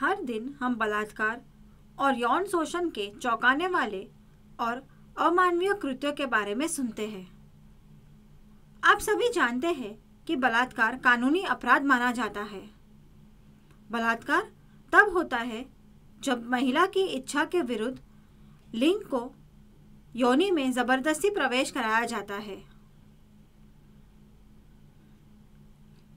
हर दिन हम बलात्कार और यौन शोषण के चौंकाने वाले और अमानवीय कृत्यों के बारे में सुनते हैं। आप सभी जानते हैं कि बलात्कार कानूनी अपराध माना जाता है। बलात्कार तब होता है जब महिला की इच्छा के विरुद्ध लिंग को योनि में ज़बरदस्ती प्रवेश कराया जाता है।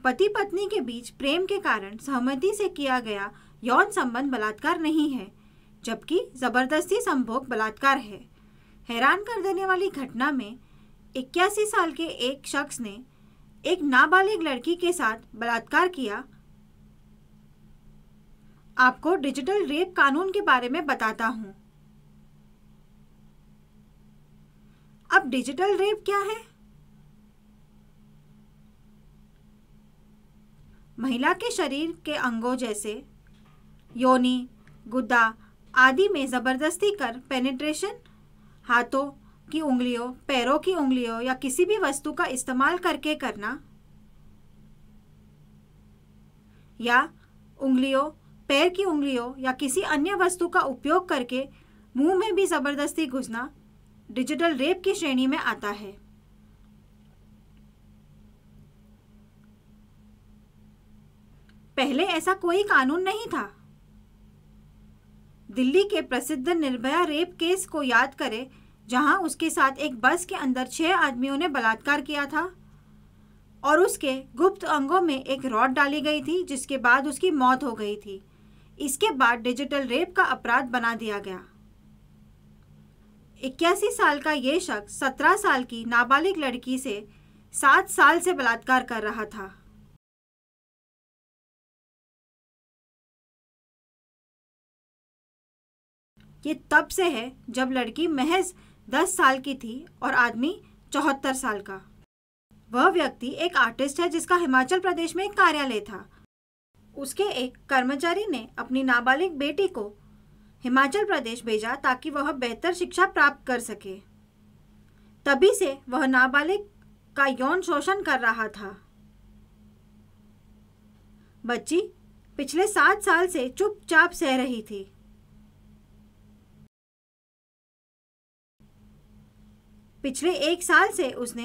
पति पत्नी के बीच प्रेम के कारण सहमति से किया गया यौन संबंध बलात्कार नहीं है, जबकि ज़बरदस्ती संभोग बलात्कार है। हैरान कर देने वाली घटना में इक्यासी साल के एक शख्स ने एक नाबालिग लड़की के साथ बलात्कार किया। आपको डिजिटल रेप कानून के बारे में बताता हूँ। अब डिजिटल रेप क्या है? महिला के शरीर के अंगों जैसे योनि, गुद्दा आदि में ज़बरदस्ती कर पेनिट्रेशन हाथों की उंगलियों, पैरों की उंगलियों या किसी भी वस्तु का इस्तेमाल करके करना। या उंगलियों, पैर की उंगलियों या किसी अन्य वस्तु का उपयोग करके मुँह में भी ज़बरदस्ती घुसना डिजिटल रेप की श्रेणी में आता है। पहले ऐसा कोई कानून नहीं था। दिल्ली के प्रसिद्ध निर्भया रेप केस को याद करें, जहाँ उसके साथ एक बस के अंदर छह आदमियों ने बलात्कार किया था। और उसके गुप्त अंगों में एक रॉड डाली गई थी, जिसके बाद उसकी मौत हो गई थी। इसके बाद डिजिटल रेप का अपराध बना दिया गया। इक्यासी साल का ये शख्स सत्रह साल की नाबालिग लड़की से सात साल से बलात्कार कर रहा था। ये तब से है जब लड़की महज दस साल की थी और आदमी चौहत्तर साल का। वह व्यक्ति एक आर्टिस्ट है जिसका हिमाचल प्रदेश में एक कार्यालय था। उसके एक कर्मचारी ने अपनी नाबालिग बेटी को हिमाचल प्रदेश भेजा ताकि वह बेहतर शिक्षा प्राप्त कर सके। तभी से वह नाबालिग का यौन शोषण कर रहा था। बच्ची पिछले सात साल से चुपचाप सह रही थी। पिछले एक साल से उसने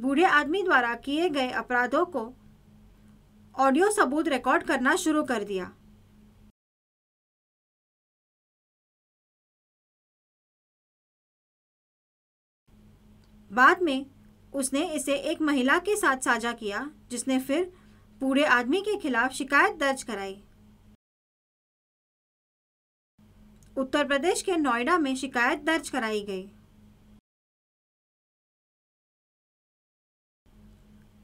बूढ़े आदमी द्वारा किए गए अपराधों को ऑडियो सबूत रिकॉर्ड करना शुरू कर दिया। बाद में उसने इसे एक महिला के साथ साझा किया, जिसने फिर बूढ़े आदमी के खिलाफ शिकायत दर्ज कराई। उत्तर प्रदेश के नोएडा में शिकायत दर्ज कराई गई।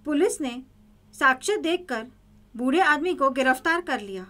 पुलिस ने साक्ष्य देखकर बूढ़े आदमी को गिरफ़्तार कर लिया।